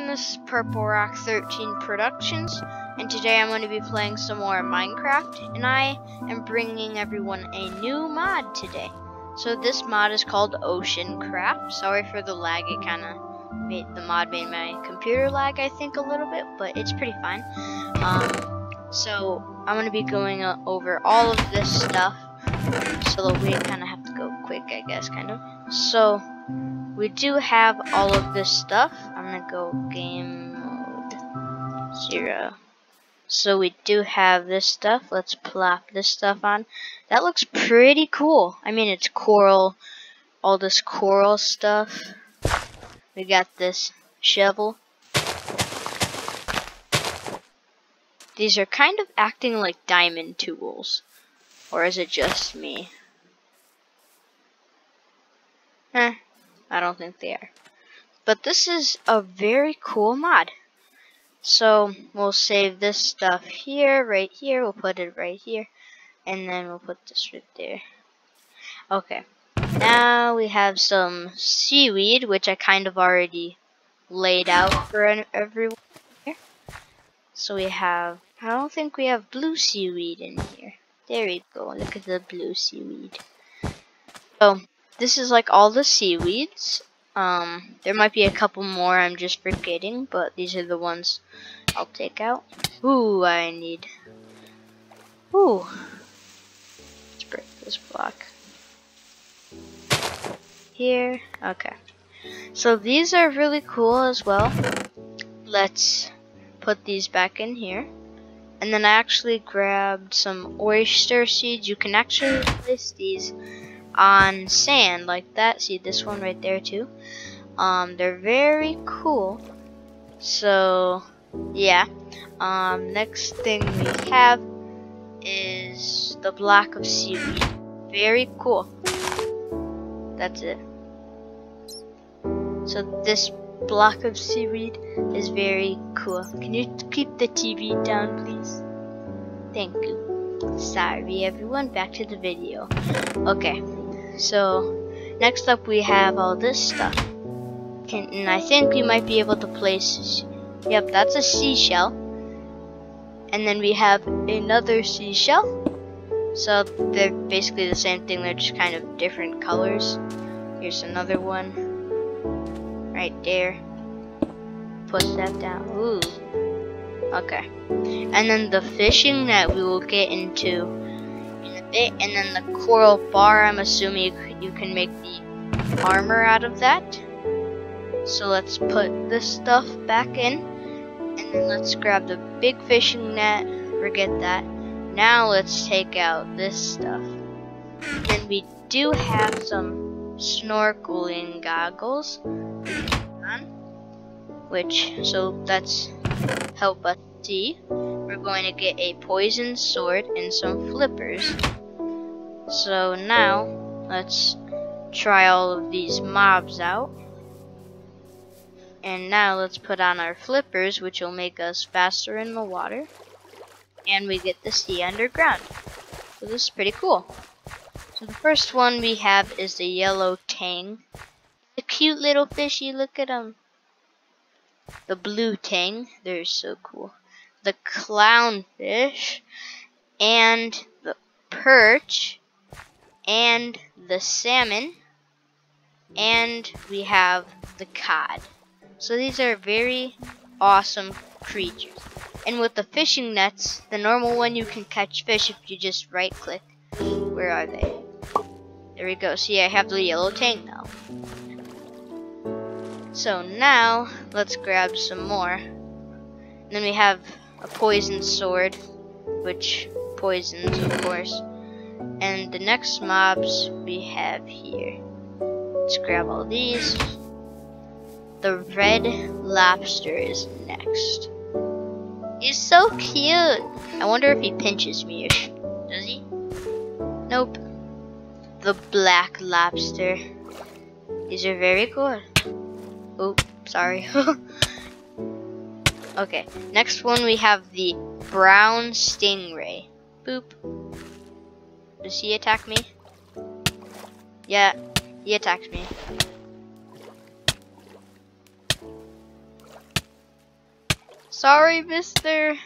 everyone, this is Purple Rock 13 Productions, and today I'm going to be playing some more Minecraft, and I am bringing everyone a new mod today. So this mod is called Ocean Craft. Sorry for the lag, it kind of made the mod made my computer lag, I think, a little bit, but it's pretty fine. Um, so I'm going to be going uh, over all of this stuff, so that we kind of have to go quick, I guess, kind of. So we do have all of this stuff. I'm gonna go game mode zero. So we do have this stuff. Let's plop this stuff on. That looks pretty cool. I mean, it's coral, all this coral stuff. We got this shovel. These are kind of acting like diamond tools. Or is it just me? Eh, I don't think they are. But this is a very cool mod. So we'll save this stuff here, right here. We'll put it right here. And then we'll put this right there. Okay. Now we have some seaweed, which I kind of already laid out for everyone here. So we have, I don't think we have blue seaweed in here. There we go. Look at the blue seaweed. So this is like all the seaweeds. Um, there might be a couple more I'm just forgetting, but these are the ones I'll take out. Ooh, I need. Ooh. Let's break this block. Here. Okay. So these are really cool as well. Let's put these back in here. And then I actually grabbed some oyster seeds. You can actually place these on sand like that. See this one right there too. Um, they're very cool. So yeah. Um, next thing we have is the block of seaweed. Very cool. That's it. So this block of seaweed is very cool. Can you keep the TV down, please? Thank you. Sorry everyone, back to the video. Okay, so next up we have all this stuff. And I think we might be able to place, yep, that's a seashell. And then we have another seashell. So they're basically the same thing, they're just kind of different colors. Here's another one. Right there. Put that down. Ooh. Okay. And then the fishing net we will get into bit, and then the coral bar, I'm assuming you, can make the armor out of that. So let's put this stuff back in, and then let's grab the big fishing net, forget that. Now let's take out this stuff. And we do have some snorkeling goggles, which, so that's help us see. We're going to get a poison sword and some flippers. So now, let's try all of these mobs out. And now let's put on our flippers, which will make us faster in the water. And we get to see underground. So this is pretty cool. So the first one we have is the yellow tang. The cute little fishy, look at them. The blue tang, they're so cool. The clownfish and the perch and the salmon and we have the cod. So these are very awesome creatures. And with the fishing nets, the normal one you can catch fish if you just right click. Where are they? There we go. See, I have the yellow tang now. So now, let's grab some more. And then we have a poison sword, which poisons, of course. And the next mobs we have here. Let's grab all these. The red lobster is next. He's so cute. I wonder if he pinches me. Does he? Nope. The black lobster. These are very good. Oh, sorry. okay, next one we have the brown stingray. Boop. Does he attack me? Yeah, he attacks me. Sorry, mister.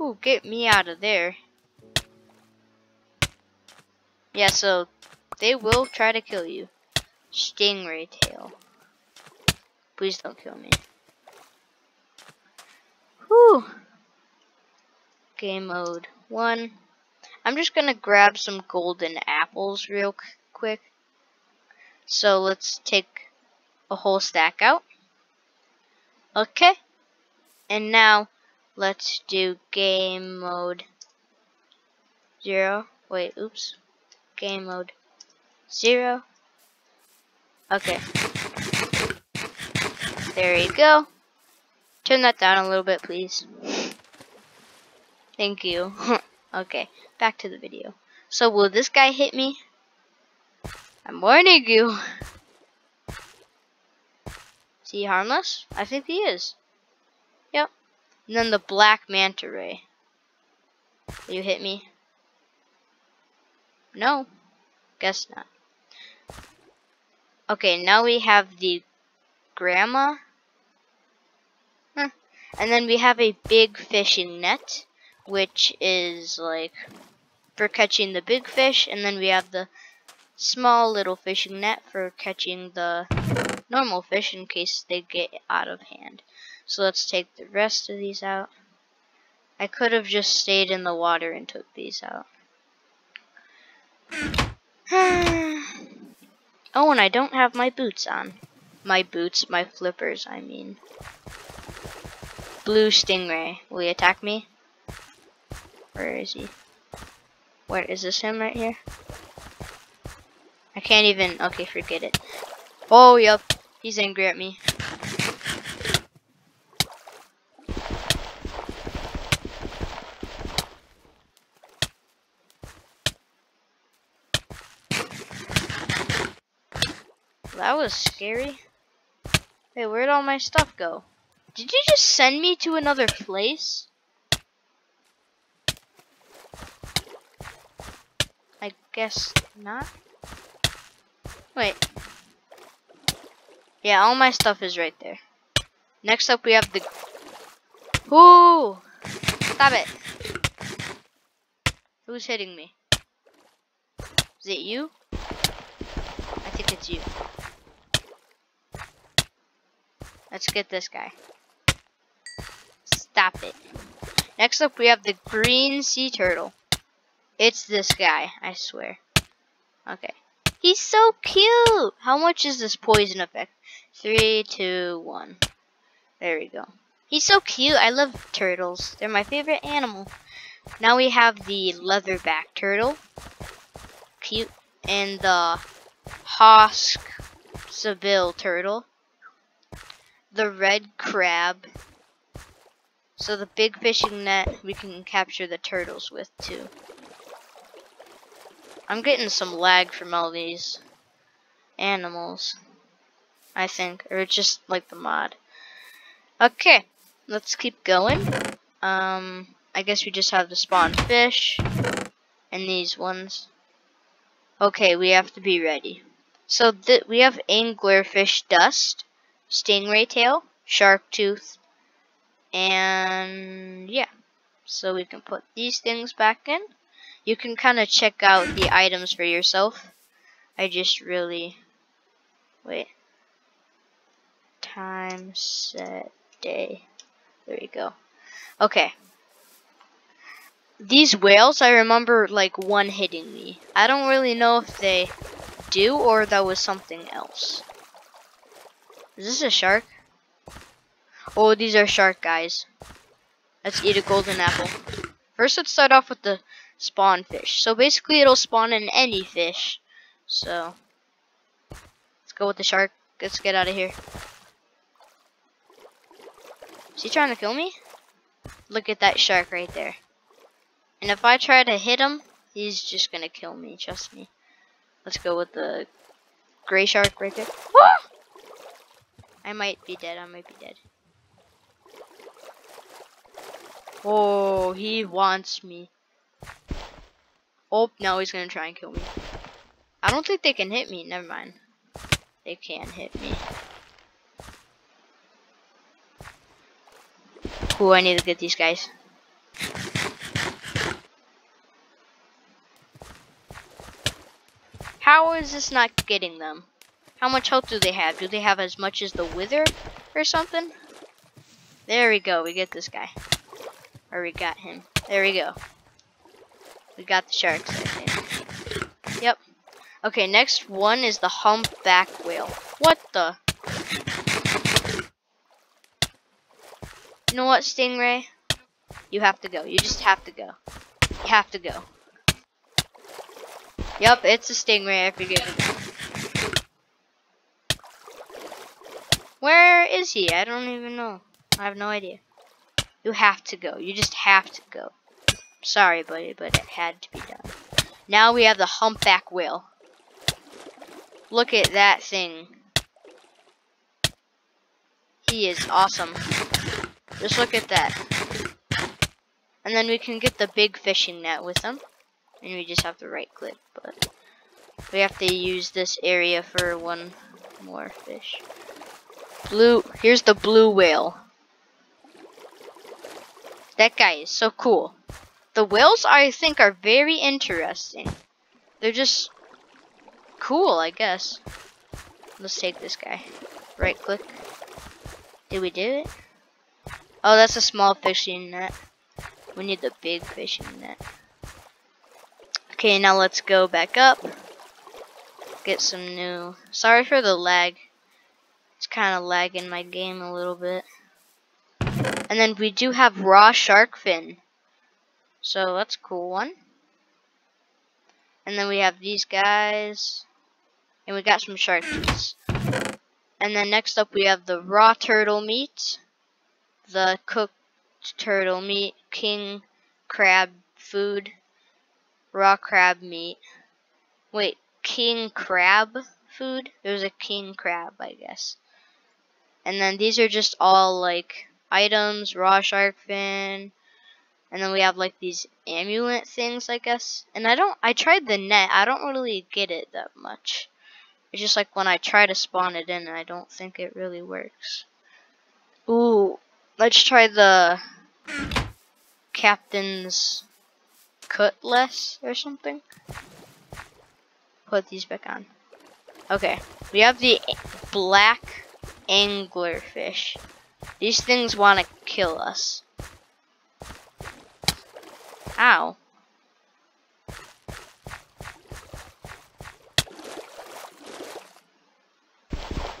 Ooh, get me out of there. Yeah, so they will try to kill you. Stingray tail. Please don't kill me. Whew. Game mode 1. I'm just gonna grab some golden apples real quick. So let's take a whole stack out. Okay. And now let's do game mode 0. Wait, oops game mode. Zero. Okay. There you go. Turn that down a little bit, please. Thank you. okay, back to the video. So will this guy hit me? I'm warning you. Is he harmless? I think he is. Yep. And then the black manta ray. Will you hit me? No. Guess not. Okay, now we have the grandma. Huh. And then we have a big fishing net, which is like for catching the big fish. And then we have the small little fishing net for catching the normal fish in case they get out of hand. So let's take the rest of these out. I could have just stayed in the water and took these out. oh, and I don't have my boots on. My boots, my flippers, I mean. Blue Stingray. Will you attack me? Where is he? Where is this him right here? I can't even. Okay, forget it. Oh, yep. He's angry at me. that was scary. Hey, where'd all my stuff go? Did you just send me to another place? I guess not. Wait. Yeah, all my stuff is right there. Next up, we have the... Ooh! Stop it! Who's hitting me? Is it you? I think it's you. Let's get this guy. Stop it. Next up, we have the green sea turtle. It's this guy, I swear. Okay. He's so cute! How much is this poison effect? Three, two, one. There we go. He's so cute. I love turtles. They're my favorite animal. Now we have the leatherback turtle. Cute. And the Hosk Seville turtle the red crab. So the big fishing net we can capture the turtles with too. I'm getting some lag from all these animals. I think. Or just like the mod. Okay. Let's keep going. Um I guess we just have to spawn fish. And these ones. Okay, we have to be ready. So we have anglerfish dust stingray tail, shark tooth, and yeah. So we can put these things back in. You can kind of check out the items for yourself. I just really, wait, time, set, day. There we go. Okay. These whales, I remember like one hitting me. I don't really know if they do or that was something else. Is this a shark? Oh, these are shark guys. Let's eat a golden apple. First, let's start off with the spawn fish. So basically, it'll spawn in any fish. So, let's go with the shark. Let's get out of here. Is he trying to kill me? Look at that shark right there. And if I try to hit him, he's just gonna kill me, trust me. Let's go with the gray shark right there. Ah! I might be dead. I might be dead. Oh, he wants me. Oh, now he's gonna try and kill me. I don't think they can hit me. Never mind. They can hit me. cool. I need to get these guys. How is this not getting them? How much health do they have? Do they have as much as the Wither or something? There we go. We get this guy. Or we got him. There we go. We got the sharks, I think. Yep. Okay, next one is the humpback whale. What the? You know what, Stingray? You have to go. You just have to go. You have to go. Yep, it's a Stingray, I forget. Where is he? I don't even know. I have no idea. You have to go. You just have to go. Sorry, buddy, but it had to be done. Now we have the humpback whale. Look at that thing. He is awesome. Just look at that. And then we can get the big fishing net with them. And we just have to right click, but we have to use this area for one more fish. Blue, here's the blue whale. That guy is so cool. The whales, I think, are very interesting. They're just cool, I guess. Let's take this guy. Right click. Did we do it? Oh, that's a small fishing net. We need the big fishing net. Okay, now let's go back up. Get some new... Sorry for the lag. It's kind of lagging my game a little bit. And then we do have raw shark fin. So that's a cool one. And then we have these guys. And we got some shark. And then next up we have the raw turtle meat. The cooked turtle meat. King crab food. Raw crab meat. Wait, king crab food? There's a king crab, I guess. And then these are just all like items, raw shark fin, and then we have like these amulet things, I guess. And I don't, I tried the net. I don't really get it that much. It's just like when I try to spawn it in, I don't think it really works. Ooh, let's try the captain's cutlass or something. Put these back on. Okay, we have the black anglerfish. These things want to kill us. Ow.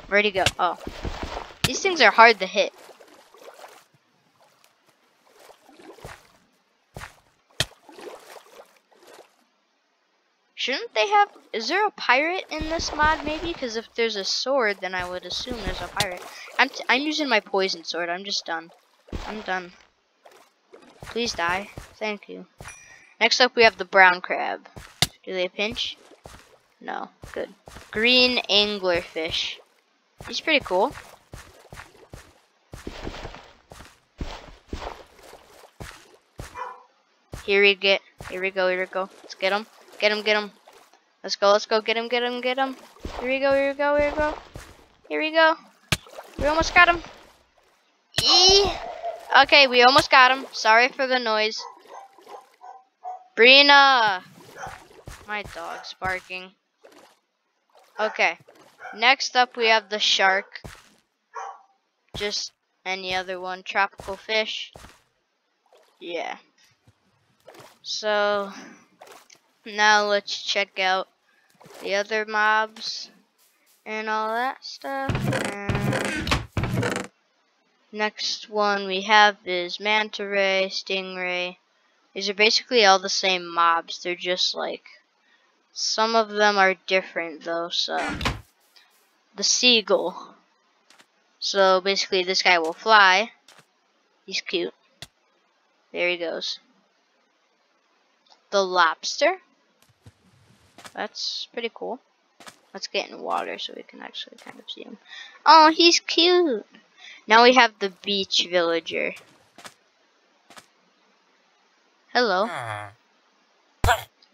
Where'd he go? Oh. These things are hard to hit. Shouldn't they have... Is there a pirate in this mod, maybe? Because if there's a sword, then I would assume there's a pirate. I'm, t I'm using my poison sword. I'm just done. I'm done. Please die. Thank you. Next up, we have the brown crab. Do they pinch? No. Good. Green anglerfish. He's pretty cool. Here we get. Here we go. Here we go. Let's get him. Get him, get him. Let's go, let's go. Get him, get him, get him. Here we go, here we go, here we go. Here we go. We almost got him. Eee. Okay, we almost got him. Sorry for the noise. Brina! My dog's barking. Okay. Next up, we have the shark. Just any other one. Tropical fish. Yeah. So, now let's check out the other mobs and all that stuff. And next one we have is manta ray, stingray. These are basically all the same mobs. They're just like some of them are different though. So the seagull. So basically this guy will fly. He's cute. There he goes. The lobster. That's pretty cool. Let's get in water so we can actually kind of see him. Oh, he's cute. Now we have the beach villager. Hello. Hmm.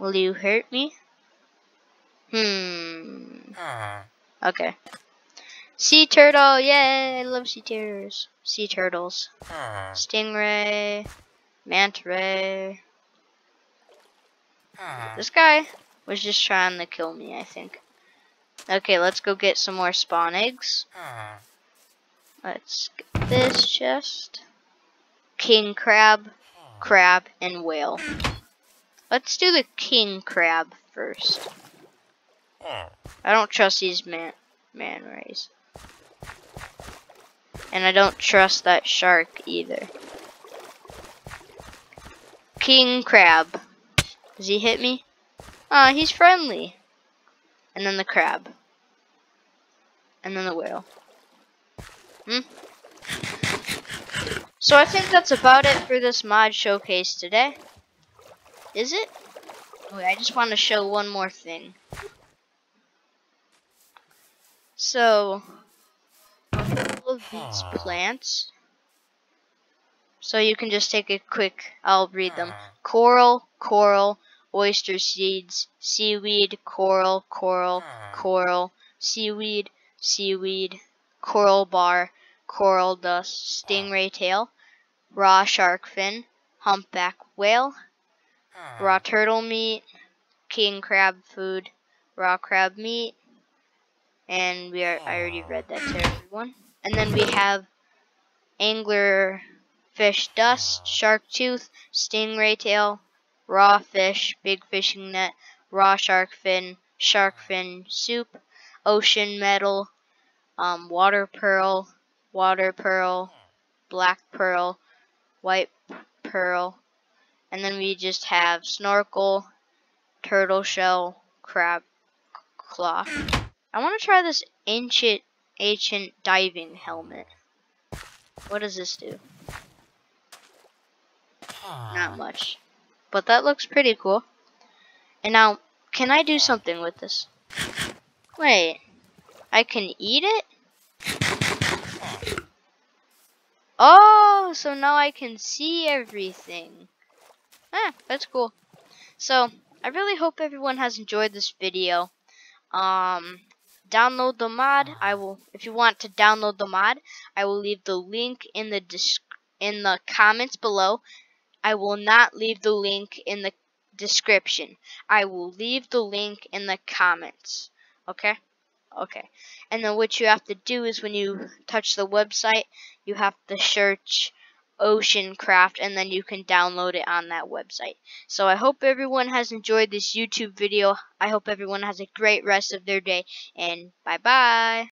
Will you hurt me? Hmm. hmm. Okay. Sea turtle, yay! I love sea turtles. Sea turtles. Hmm. Stingray, manta ray. This guy was just trying to kill me, I think. Okay, let's go get some more spawn eggs. Let's get this chest. King crab, crab, and whale. Let's do the king crab first. I don't trust these man man rays. And I don't trust that shark either. King crab. Does he hit me? Ah, oh, he's friendly. And then the crab. And then the whale. Hmm? So I think that's about it for this mod showcase today. Is it? Wait, I just want to show one more thing. So, all of these plants. So you can just take a quick, I'll read them. Coral, coral, oyster seeds, seaweed, coral, coral, coral, seaweed, seaweed, coral bar, coral dust, stingray tail, raw shark fin, humpback whale, raw turtle meat, king crab food, raw crab meat, and we are I already read that to everyone. And then we have angler fish dust, shark tooth, stingray tail, raw fish, big fishing net, raw shark fin, shark fin soup, ocean metal, um, water pearl, water pearl, black pearl, white pearl, and then we just have snorkel, turtle shell, crab claw. I want to try this ancient ancient diving helmet. What does this do? Ah. Not much. But that looks pretty cool. And now, can I do ah. something with this? Wait. I can eat it? Oh, so now I can see everything. Ah, that's cool. So, I really hope everyone has enjoyed this video. Um, download the mod. I will, if you want to download the mod, I will leave the link in the in the comments below. I will not leave the link in the description. I will leave the link in the comments. Okay? Okay. And then what you have to do is when you touch the website, you have to search Ocean Craft and then you can download it on that website. So I hope everyone has enjoyed this YouTube video. I hope everyone has a great rest of their day and bye bye.